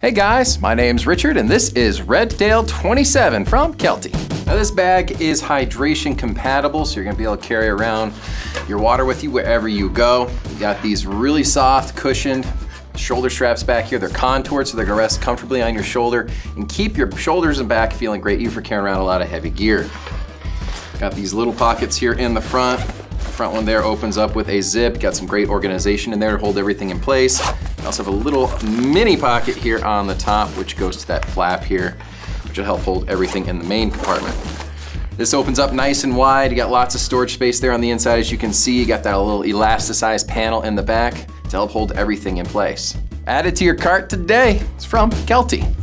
Hey guys, my name's Richard and this is Redtail 27 from Kelty. Now this bag is hydration compatible, so you're gonna be able to carry around your water with you wherever you go. You got these really soft, cushioned shoulder straps back here. They're contoured, so they're gonna rest comfortably on your shoulder and keep your shoulders and back feeling great, even for carrying around a lot of heavy gear. Got these little pockets here in the front. The front one there opens up with a zip. Got some great organization in there to hold everything in place. I also have a little mini pocket here on the top, which goes to that flap here, which will help hold everything in the main compartment. This opens up nice and wide. You got lots of storage space there on the inside, as you can see. You got that little elasticized panel in the back to help hold everything in place. Add it to your cart today. It's from Kelty.